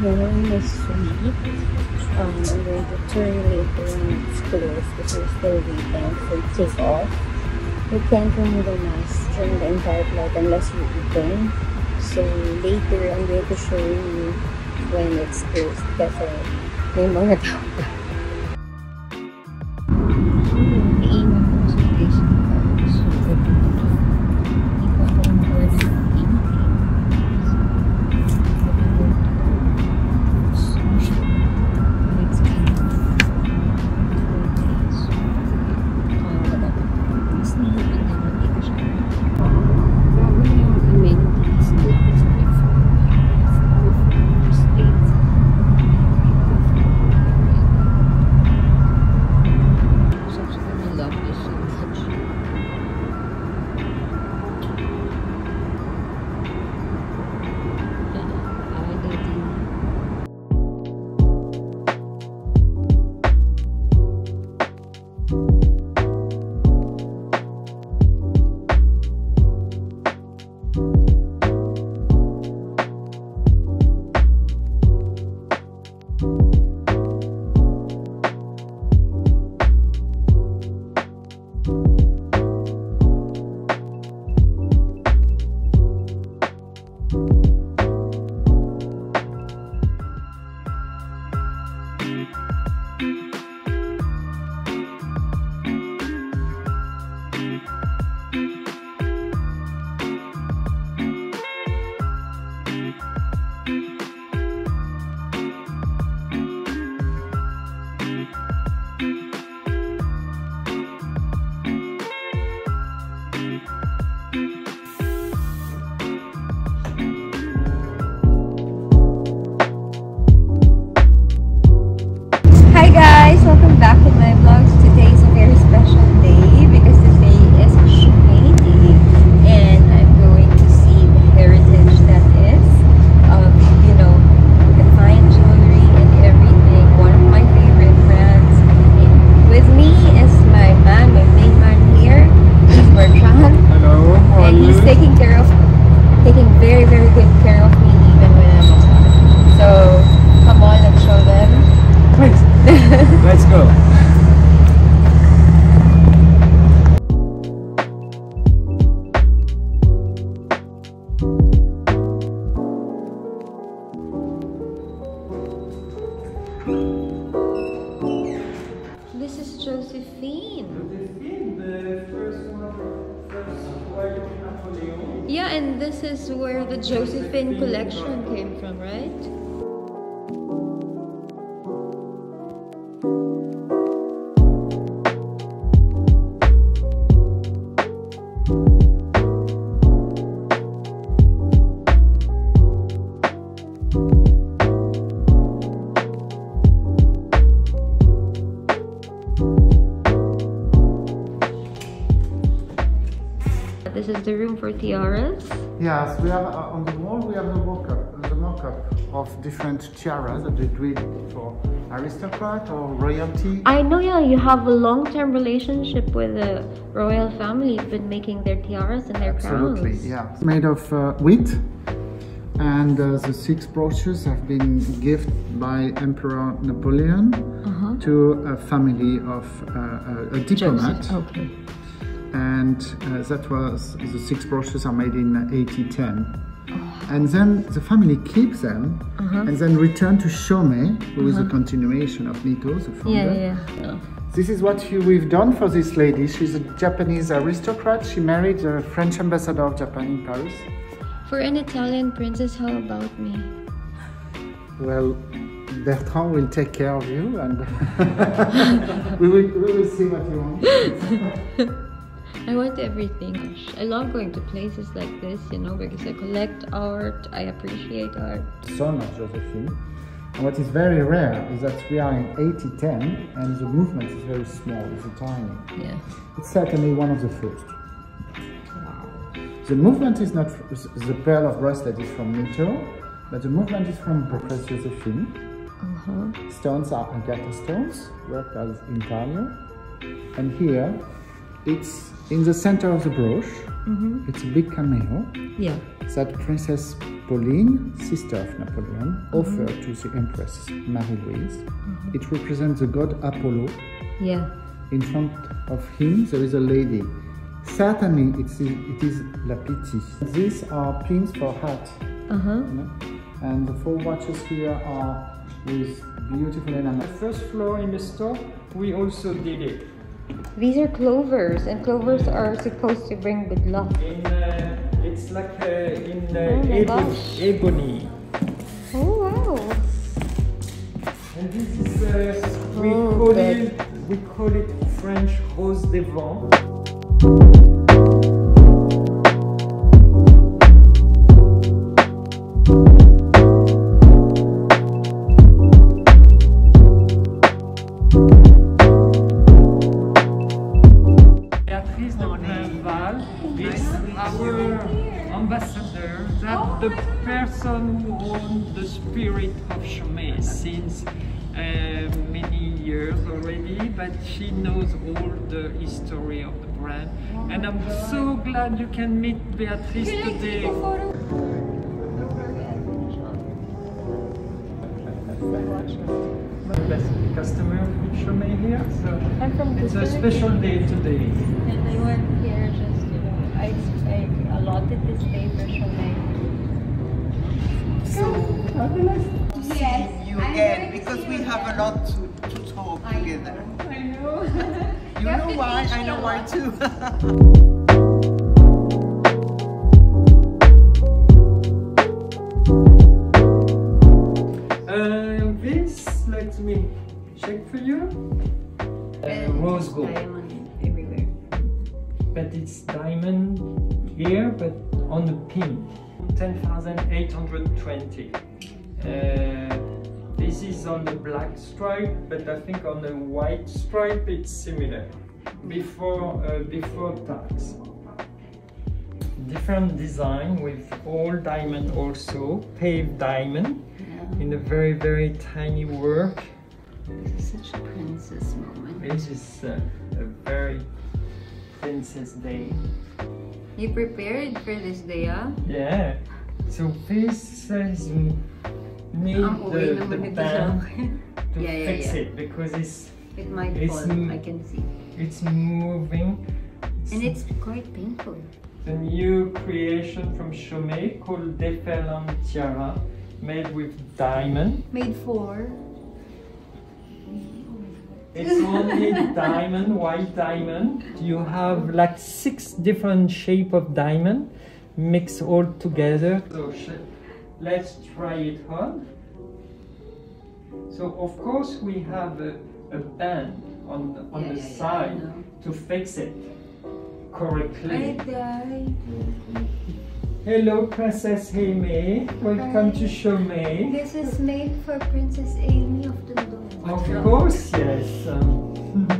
I'm here is sweet. Um, I'm going to turn later when it's closed because we're still waiting for takeoff. You can't remove the mask during the entire flight unless you're eating. So later, I'm going to show you when it's closed kasi may mga tao This is Josephine. The first one, first wife of Napoleon. Yeah, and this is where the Josephine collection came from, right? This is the room for tiaras. Yes, we have uh, on the wall. We have the mock-up, the mock-up of different tiaras that they did for aristocrat or royalty. I know, yeah, you have a long-term relationship with the royal family. You've been making their tiaras and their Absolutely, crowns. yeah. It's made of uh, wheat, and uh, the six brooches have been gifted by Emperor Napoleon Uh-huh. to a family of uh, a, a diplomat. Joseph. Okay. And uh, that was the six brushes are made in 8010 and then the family keeps them Uh-huh. and then return to Chaumet who is a continuation of Nitot the founder. Yeah, yeah, yeah. this is what you, we've done for this lady. She's a Japanese aristocrat. She married the French ambassador of Japan in Paris. For an Italian princess, how about me? well Bertrand will take care of you and we, will, we will see what you want I want everything. I love going to places like this, you know, because I collect art, I appreciate art. So much, Josephine. And what is very rare is that we are in 8010 and the movement is very small, it's a tiny. Yeah. It's certainly one of the first. Wow. The movement is not, the pearl of bracelet is from Nitot, but the movement is from Professor Josephine. Uh-huh. Stones are agata stones, worked as intaglio. And here it's in the center of the brooch. Mm-hmm. It's a big cameo Yeah. that Princess Pauline, sister of Napoleon, offered to the Empress Marie Louise. It represents the god Apollo. Yeah. In front of him, there is a lady. Certainly, it's, it is La Pitié. These are pins for hat. Uh huh. you know? And the four watches here are with beautiful enamel. The first floor in the store, we also did it. These are clovers, and clovers are supposed to bring good luck. In uh, it's like uh, in uh, Oh ebony, ebony. Oh wow. And this is uh, we Oh, call it we call it French rose de vents. Uh, many years already, but she knows all the history of the brand. And I'm so glad you can meet Beatrice today. My best customer with Chaumet here, so it's a special day today. And I went here just, you know, I, I allotted this day for Chaumet. see you again because we have a lot to, to talk together. I know. You know why? I know why too. Uh, this, let me check for you. Uh, rose gold, Diamond everywhere. but it's diamond here, but on the pin. 10,820. Uh, this is on the black stripe, but I think on the white stripe it's similar. Before, uh, before tax. Different design with all diamond also, paved diamond in a very, very tiny work. This is such a princess moment. This is uh, a very princess day. You prepared for this day, ah? Yeah. So this is need Ang uwi the, the naman ito sa band to Yeah, yeah, fix yeah. it because it's It might It's fall, m- I can see. it's moving. And it's quite painful. the new creation from Chaumet called Deferland Tiara, made with diamond. Made for? It's only diamond, white diamond. You have like six different shape of diamond mixed all together. So sh- let's try it on. So of course we have a, a band on the, on Yeah, the yeah, yeah, side know. to fix it correctly. Hello Princess Amy, welcome to Chaumet. This is made for Princess Amy of the Dundon. Of course, yes. Um,